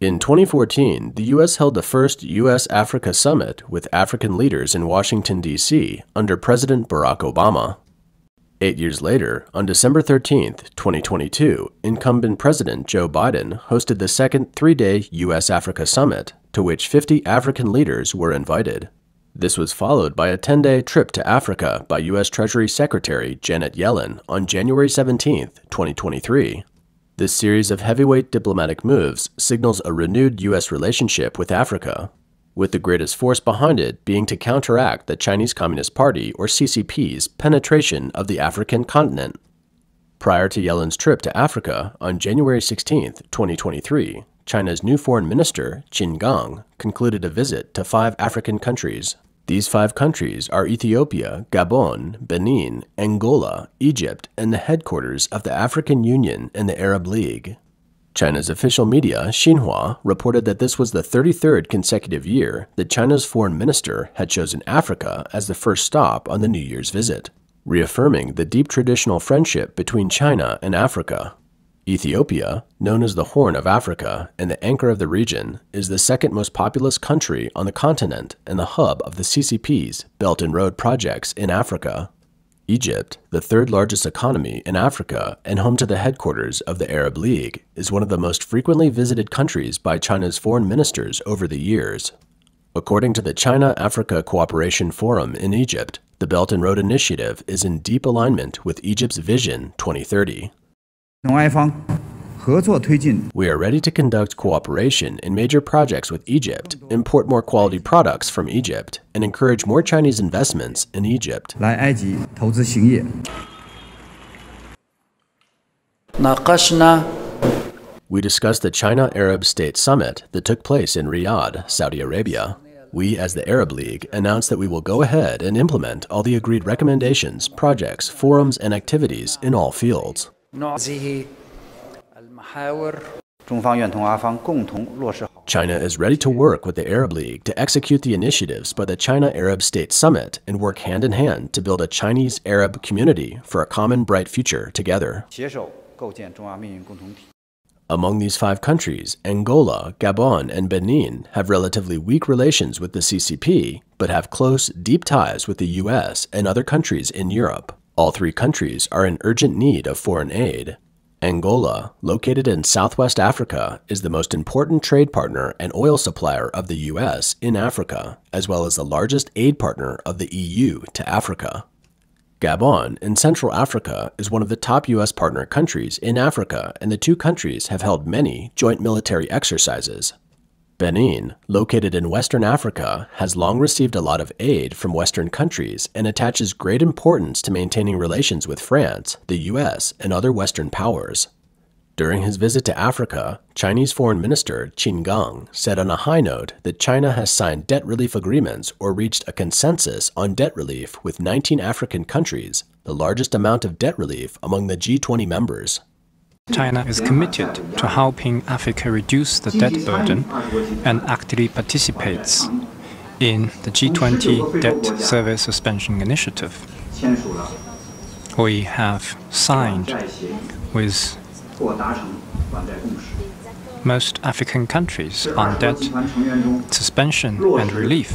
In 2014, the U.S. held the first U.S. Africa summit with African leaders in Washington, D.C., under President Barack Obama. Eight years later, on December 13, 2022, incumbent President Joe Biden hosted the second three day U.S. Africa summit, to which 50 African leaders were invited. This was followed by a 10 day trip to Africa by U.S. Treasury Secretary Janet Yellen on January 17, 2023. This series of heavyweight diplomatic moves signals a renewed U.S. relationship with Africa, with the greatest force behind it being to counteract the Chinese Communist Party, or CCP's, penetration of the African continent. Prior to Yellen's trip to Africa on January 16, 2023, China's new foreign minister, Qin Gang, concluded a visit to five African countries. These five countries are Ethiopia, Gabon, Benin, Angola, Egypt, and the headquarters of the African Union and the Arab League. China's official media, Xinhua, reported that this was the 33rd consecutive year that China's foreign minister had chosen Africa as the first stop on the New Year's visit, reaffirming the deep traditional friendship between China and Africa. Ethiopia, known as the Horn of Africa and the anchor of the region, is the second most populous country on the continent and the hub of the CCP's Belt and Road projects in Africa. Egypt, the third largest economy in Africa and home to the headquarters of the Arab League, is one of the most frequently visited countries by China's foreign ministers over the years. According to the China Africa Cooperation Forum in Egypt, the Belt and Road Initiative is in deep alignment with Egypt's Vision 2030. We are ready to conduct cooperation in major projects with Egypt, import more quality products from Egypt, and encourage more Chinese investments in Egypt. We discussed the China Arab State Summit that took place in Riyadh, Saudi Arabia. We, as the Arab League, announced that we will go ahead and implement all the agreed recommendations, projects, forums, and activities in all fields. China is ready to work with the Arab League to execute the initiatives by the China Arab State Summit and work hand in hand to build a Chinese Arab community for a common bright future together. Among these five countries, Angola, Gabon, and Benin have relatively weak relations with the CCP, but have close, deep ties with the US and other countries in Europe. All three countries are in urgent need of foreign aid. Angola, located in southwest Africa, is the most important trade partner and oil supplier of the US in Africa, as well as the largest aid partner of the EU to Africa. Gabon, in Central Africa, is one of the top U.S. partner countries in Africa, and the two countries have held many joint military exercises. Benin, located in Western Africa, has long received a lot of aid from Western countries and attaches great importance to maintaining relations with France, the US, and other Western powers. During his visit to Africa, Chinese Foreign Minister Qin Gang said on a high note that China has signed debt relief agreements or reached a consensus on debt relief with 19 African countries, the largest amount of debt relief among the G20 members. China is committed to helping Africa reduce the debt burden and actively participates in the G20 Debt Service Suspension Initiative. We have signed with most African countries on debt suspension and relief.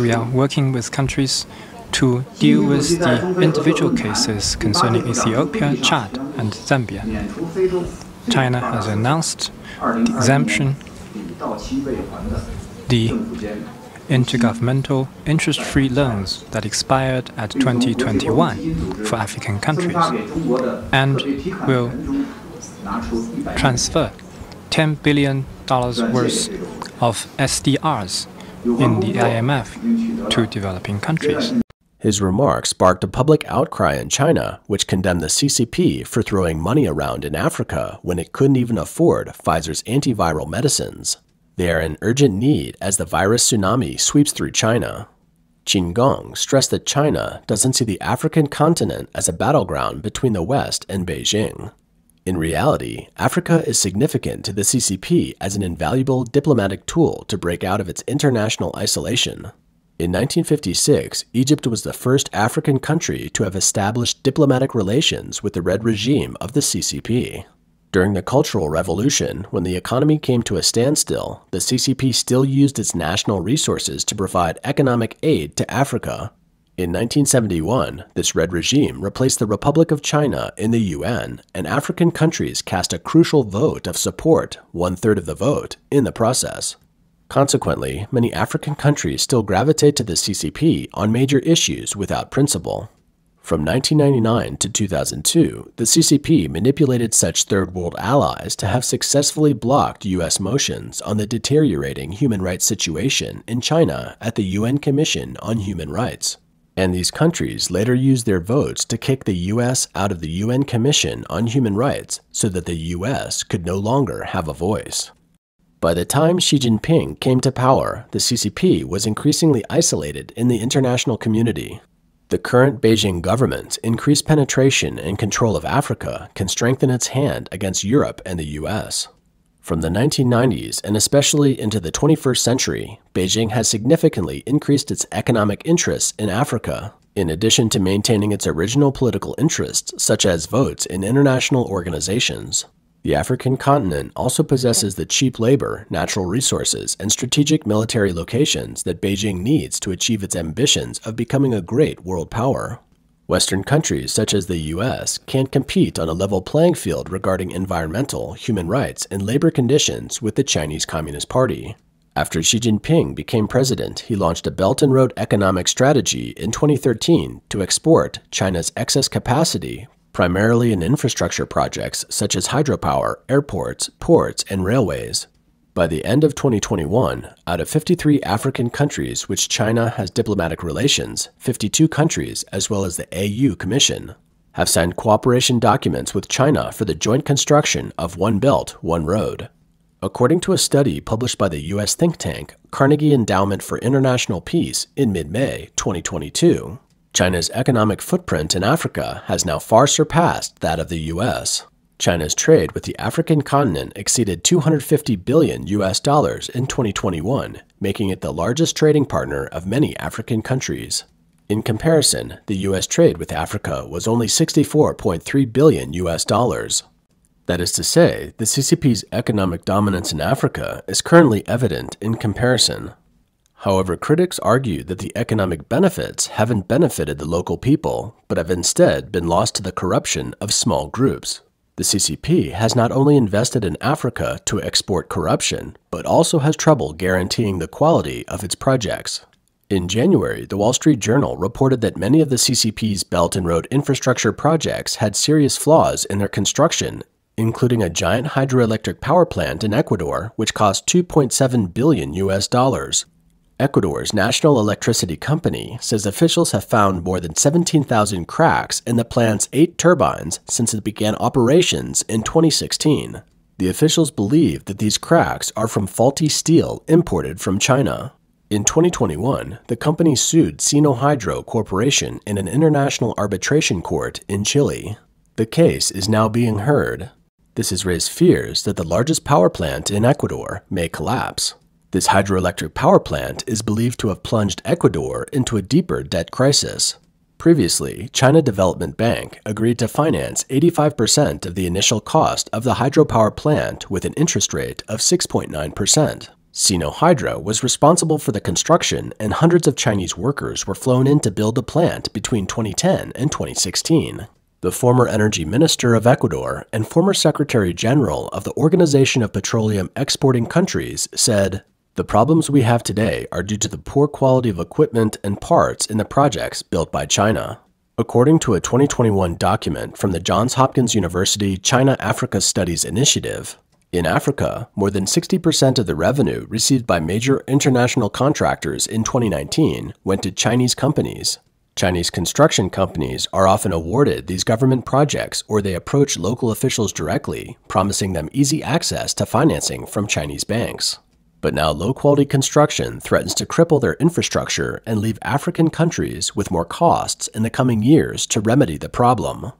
We are working with countries to deal with the individual cases concerning Ethiopia, Chad, and Zambia. China has announced the exemption, the intergovernmental interest-free loans that expired at 2021 for African countries and will transfer $10 billion worth of SDRs in the IMF to developing countries. His remarks sparked a public outcry in China, which condemned the CCP for throwing money around in Africa when it couldn't even afford Pfizer's antiviral medicines. They are in urgent need as the virus tsunami sweeps through China. Qin Gang stressed that China doesn't see the African continent as a battleground between the West and Beijing. In reality, Africa is significant to the CCP as an invaluable diplomatic tool to break out of its international isolation. In 1956, Egypt was the first African country to have established diplomatic relations with the Red regime of the CCP. During the Cultural Revolution, when the economy came to a standstill, the CCP still used its national resources to provide economic aid to Africa. In 1971, this red regime replaced the Republic of China in the UN, and African countries cast a crucial vote of support, one third of the vote, in the process. Consequently, many African countries still gravitate to the CCP on major issues without principle. From 1999 to 2002, the CCP manipulated such third world allies to have successfully blocked U.S. motions on the deteriorating human rights situation in China at the UN Commission on Human Rights. And these countries later used their votes to kick the U.S. out of the UN Commission on Human Rights so that the U.S. could no longer have a voice. By the time Xi Jinping came to power, the CCP was increasingly isolated in the international community the current Beijing government's increased penetration and control of Africa can strengthen its hand against Europe and the US. From the 1990s and especially into the 21st century, Beijing has significantly increased its economic interests in Africa, in addition to maintaining its original political interests, such as votes in international organizations. The African continent also possesses the cheap labor, natural resources, and strategic military locations that Beijing needs to achieve its ambitions of becoming a great world power. Western countries such as the US can't compete on a level playing field regarding environmental, human rights, and labor conditions with the Chinese Communist Party. After Xi Jinping became president, he launched a Belt and Road economic strategy in 2013 to export China's excess capacity primarily in infrastructure projects such as hydropower, airports, ports, and railways. By the end of 2021, out of 53 African countries which China has diplomatic relations, 52 countries, as well as the AU Commission, have signed cooperation documents with China for the joint construction of One Belt, One Road. According to a study published by the U.S. think tank Carnegie Endowment for International Peace in mid May 2022, China's economic footprint in Africa has now far surpassed that of the US. China's trade with the African continent exceeded 250 billion US dollars in 2021, making it the largest trading partner of many African countries. In comparison, the US trade with Africa was only 64.3 billion US dollars. That is to say, the CCP's economic dominance in Africa is currently evident in comparison. However, critics argue that the economic benefits haven't benefited the local people, but have instead been lost to the corruption of small groups. The CCP has not only invested in Africa to export corruption, but also has trouble guaranteeing the quality of its projects. In January, the Wall Street Journal reported that many of the CCP's Belt and Road infrastructure projects had serious flaws in their construction, including a giant hydroelectric power plant in Ecuador which cost 2.7 billion US dollars Ecuador's National Electricity Company says officials have found more than 17,000 cracks in the plant's eight turbines since it began operations in 2016. The officials believe that these cracks are from faulty steel imported from China. In 2021, the company sued Sinohydro Corporation in an international arbitration court in Chile. The case is now being heard. This has raised fears that the largest power plant in Ecuador may collapse. This hydroelectric power plant is believed to have plunged Ecuador into a deeper debt crisis. Previously, China Development Bank agreed to finance 85% of the initial cost of the hydropower plant with an interest rate of 6.9%. Sino Hydro was responsible for the construction, and hundreds of Chinese workers were flown in to build the plant between 2010 and 2016. The former energy minister of Ecuador and former secretary general of the Organization of Petroleum Exporting Countries said, the problems we have today are due to the poor quality of equipment and parts in the projects built by China. According to a 2021 document from the Johns Hopkins University China Africa Studies Initiative, in Africa, more than 60% of the revenue received by major international contractors in 2019 went to Chinese companies. Chinese construction companies are often awarded these government projects or they approach local officials directly, promising them easy access to financing from Chinese banks. But now low quality construction threatens to cripple their infrastructure and leave African countries with more costs in the coming years to remedy the problem.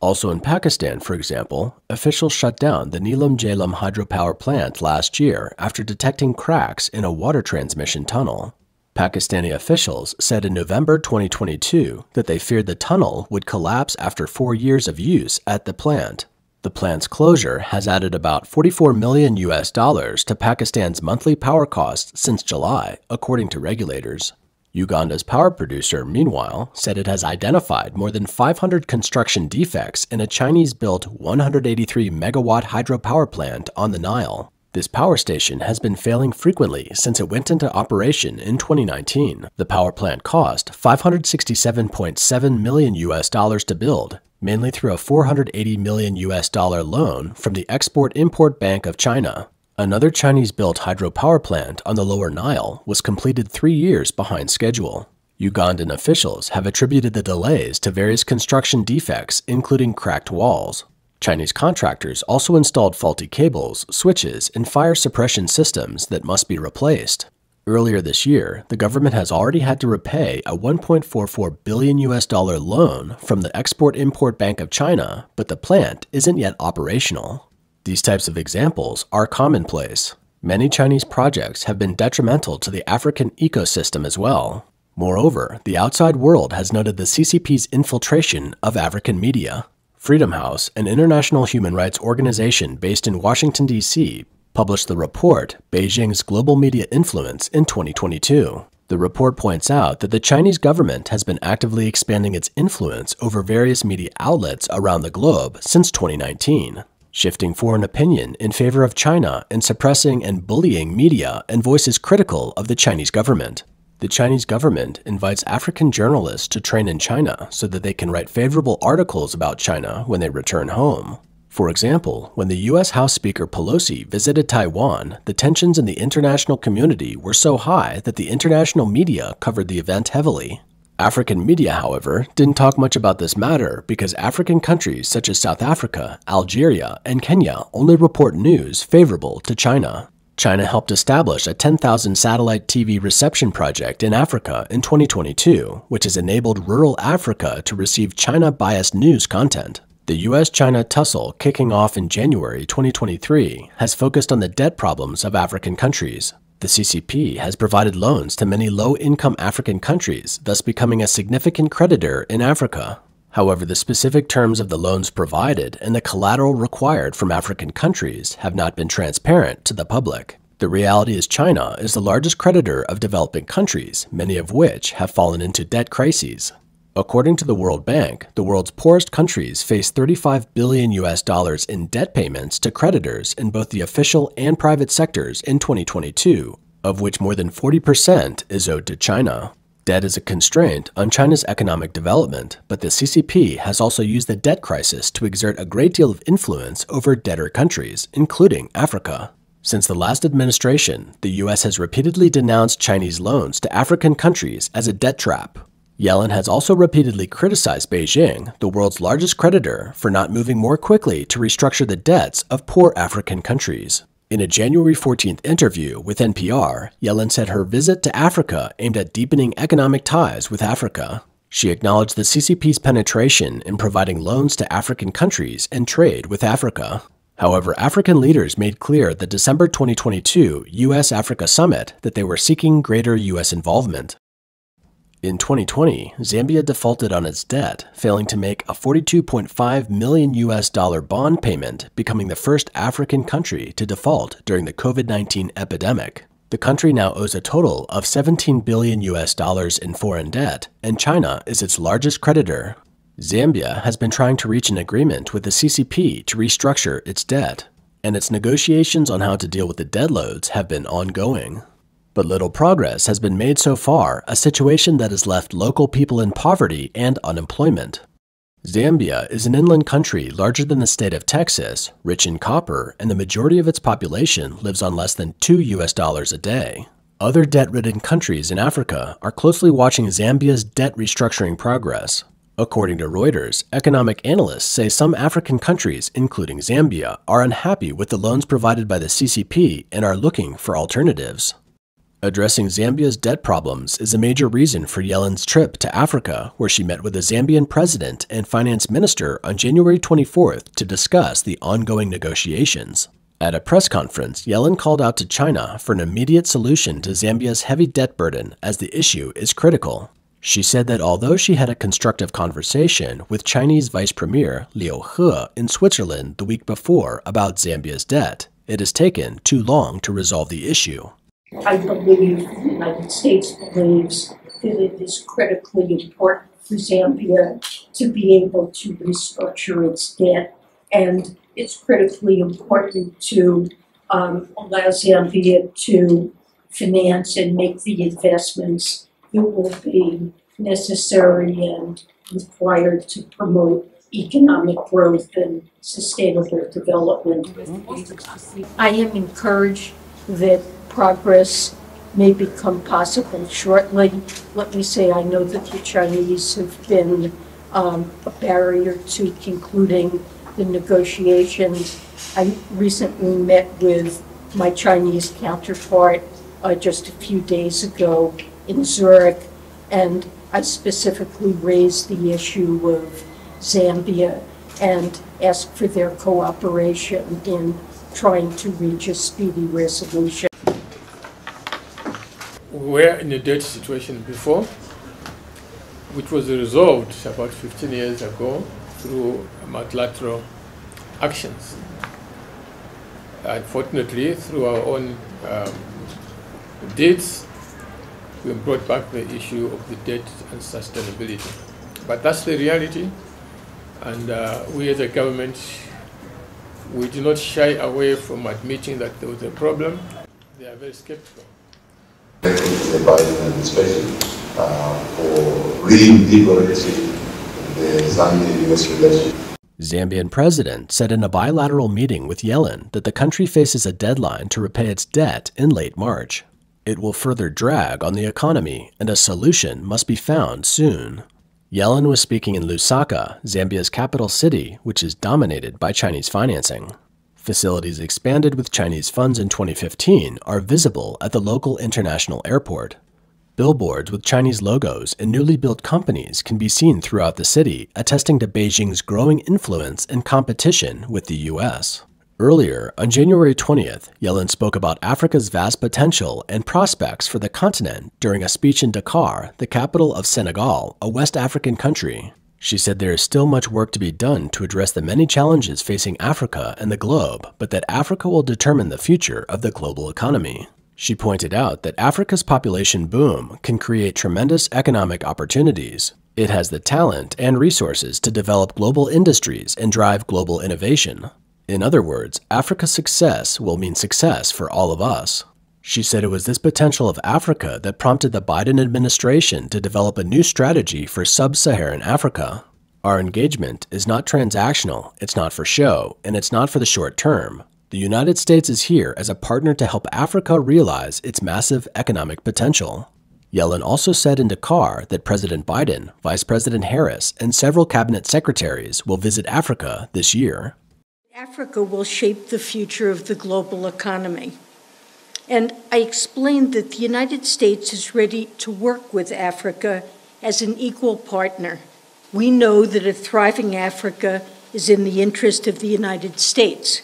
Also in Pakistan, for example, officials shut down the Neelam Jhelum hydropower plant last year after detecting cracks in a water transmission tunnel. Pakistani officials said in November 2022 that they feared the tunnel would collapse after four years of use at the plant. The plant's closure has added about 44 million US dollars to Pakistan's monthly power costs since July, according to regulators. Uganda's power producer, meanwhile, said it has identified more than 500 construction defects in a Chinese built 183 megawatt hydropower plant on the Nile. This power station has been failing frequently since it went into operation in 2019. The power plant cost 567.7 million US dollars to build, mainly through a 480 million US dollar loan from the Export-Import Bank of China. Another Chinese-built hydropower plant on the lower Nile was completed 3 years behind schedule. Ugandan officials have attributed the delays to various construction defects, including cracked walls. Chinese contractors also installed faulty cables, switches, and fire suppression systems that must be replaced. Earlier this year, the government has already had to repay a 1.44 billion US dollar loan from the Export-Import Bank of China, but the plant isn't yet operational. These types of examples are commonplace. Many Chinese projects have been detrimental to the African ecosystem as well. Moreover, the outside world has noted the CCP's infiltration of African media. Freedom House, an international human rights organization based in Washington, D.C., published the report Beijing's Global Media Influence in 2022. The report points out that the Chinese government has been actively expanding its influence over various media outlets around the globe since 2019, shifting foreign opinion in favor of China and suppressing and bullying media and voices critical of the Chinese government. The Chinese government invites African journalists to train in China so that they can write favorable articles about China when they return home. For example, when the U.S. House Speaker Pelosi visited Taiwan, the tensions in the international community were so high that the international media covered the event heavily. African media, however, didn't talk much about this matter because African countries such as South Africa, Algeria, and Kenya only report news favorable to China. China helped establish a 10,000 satellite TV reception project in Africa in 2022, which has enabled rural Africa to receive China biased news content. The US China tussle, kicking off in January 2023, has focused on the debt problems of African countries. The CCP has provided loans to many low income African countries, thus becoming a significant creditor in Africa. However, the specific terms of the loans provided and the collateral required from African countries have not been transparent to the public. The reality is China is the largest creditor of developing countries, many of which have fallen into debt crises. According to the World Bank, the world's poorest countries face 35 billion US dollars in debt payments to creditors in both the official and private sectors in 2022, of which more than 40% is owed to China. Debt is a constraint on China's economic development, but the CCP has also used the debt crisis to exert a great deal of influence over debtor countries, including Africa. Since the last administration, the US has repeatedly denounced Chinese loans to African countries as a debt trap. Yellen has also repeatedly criticized Beijing, the world's largest creditor, for not moving more quickly to restructure the debts of poor African countries. In a January 14th interview with NPR, Yellen said her visit to Africa aimed at deepening economic ties with Africa. She acknowledged the CCP's penetration in providing loans to African countries and trade with Africa. However, African leaders made clear at the December 2022 US Africa Summit that they were seeking greater US involvement. In 2020, Zambia defaulted on its debt, failing to make a 42.5 million US dollar bond payment, becoming the first African country to default during the COVID-19 epidemic. The country now owes a total of 17 billion US dollars in foreign debt, and China is its largest creditor. Zambia has been trying to reach an agreement with the CCP to restructure its debt, and its negotiations on how to deal with the debt loads have been ongoing. But little progress has been made so far, a situation that has left local people in poverty and unemployment. Zambia is an inland country larger than the state of Texas, rich in copper, and the majority of its population lives on less than 2 US dollars a day. Other debt-ridden countries in Africa are closely watching Zambia's debt restructuring progress. According to Reuters, economic analysts say some African countries, including Zambia, are unhappy with the loans provided by the CCP and are looking for alternatives. Addressing Zambia's debt problems is a major reason for Yellen's trip to Africa, where she met with the Zambian president and finance minister on January 24th to discuss the ongoing negotiations. At a press conference, Yellen called out to China for an immediate solution to Zambia's heavy debt burden as the issue is critical. She said that although she had a constructive conversation with Chinese Vice Premier Liu He in Switzerland the week before about Zambia's debt, it has taken too long to resolve the issue. I believe the United States believes that it is critically important for Zambia to be able to restructure its debt, and it's critically important to um, allow Zambia to finance and make the investments that will be necessary and required to promote economic growth and sustainable development. I am encouraged that progress may become possible shortly. Let me say, I know that the Chinese have been um, a barrier to concluding the negotiations. I recently met with my Chinese counterpart uh, just a few days ago in Zurich, and I specifically raised the issue of Zambia and asked for their cooperation in trying to reach a speedy resolution. We were in a debt situation before, which was resolved about 15 years ago through multilateral actions. Unfortunately, through our own um, deeds, we brought back the issue of the debt and sustainability. But that's the reality, and uh, we as a government, we do not shy away from admitting that there was a problem. They are very skeptical. Uh, for the Zambia-US relationship. Zambian president said in a bilateral meeting with Yellen that the country faces a deadline to repay its debt in late March. It will further drag on the economy, and a solution must be found soon. Yellen was speaking in Lusaka, Zambia's capital city, which is dominated by Chinese financing. Facilities expanded with Chinese funds in 2015 are visible at the local international airport. Billboards with Chinese logos and newly built companies can be seen throughout the city, attesting to Beijing's growing influence and competition with the U.S. Earlier, on January 20th, Yellen spoke about Africa's vast potential and prospects for the continent during a speech in Dakar, the capital of Senegal, a West African country. She said there is still much work to be done to address the many challenges facing Africa and the globe, but that Africa will determine the future of the global economy. She pointed out that Africa's population boom can create tremendous economic opportunities. It has the talent and resources to develop global industries and drive global innovation. In other words, Africa's success will mean success for all of us. She said it was this potential of Africa that prompted the Biden administration to develop a new strategy for sub Saharan Africa. Our engagement is not transactional, it's not for show, and it's not for the short term. The United States is here as a partner to help Africa realize its massive economic potential. Yellen also said in Dakar that President Biden, Vice President Harris, and several cabinet secretaries will visit Africa this year. Africa will shape the future of the global economy. And I explained that the United States is ready to work with Africa as an equal partner. We know that a thriving Africa is in the interest of the United States.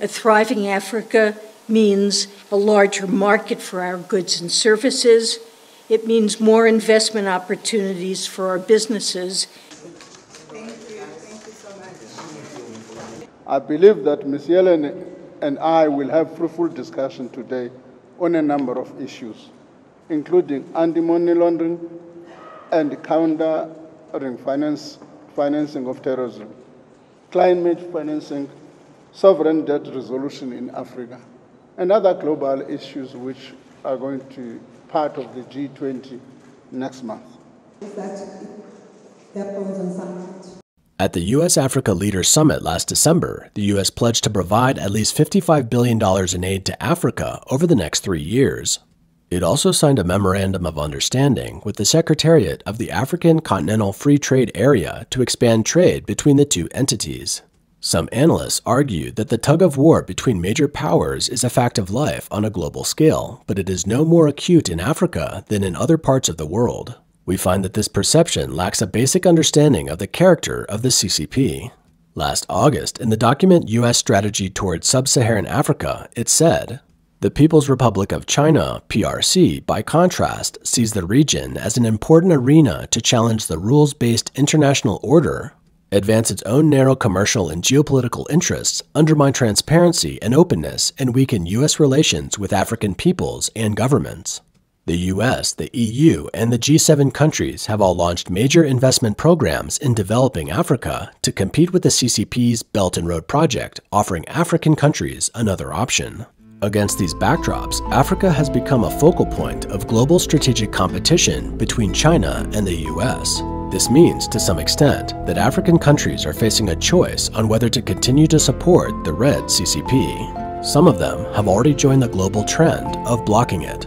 A thriving Africa means a larger market for our goods and services. It means more investment opportunities for our businesses I believe that Ms. Yellen and I will have fruitful discussion today on a number of issues, including anti-money laundering and countering finance, financing of terrorism, climate financing, sovereign debt resolution in Africa, and other global issues which are going to be part of the G20 next month. At the U.S. Africa Leaders Summit last December, the U.S. pledged to provide at least $55 billion in aid to Africa over the next three years. It also signed a memorandum of understanding with the Secretariat of the African Continental Free Trade Area to expand trade between the two entities. Some analysts argue that the tug of war between major powers is a fact of life on a global scale, but it is no more acute in Africa than in other parts of the world. We find that this perception lacks a basic understanding of the character of the CCP. Last August, in the document U.S. Strategy Toward Sub Saharan Africa, it said, The People's Republic of China, PRC, by contrast, sees the region as an important arena to challenge the rules based international order, advance its own narrow commercial and geopolitical interests, undermine transparency and openness, and weaken U.S. relations with African peoples and governments. The US, the EU, and the G7 countries have all launched major investment programs in developing Africa to compete with the CCP's Belt and Road Project, offering African countries another option. Against these backdrops, Africa has become a focal point of global strategic competition between China and the US. This means, to some extent, that African countries are facing a choice on whether to continue to support the Red CCP. Some of them have already joined the global trend of blocking it.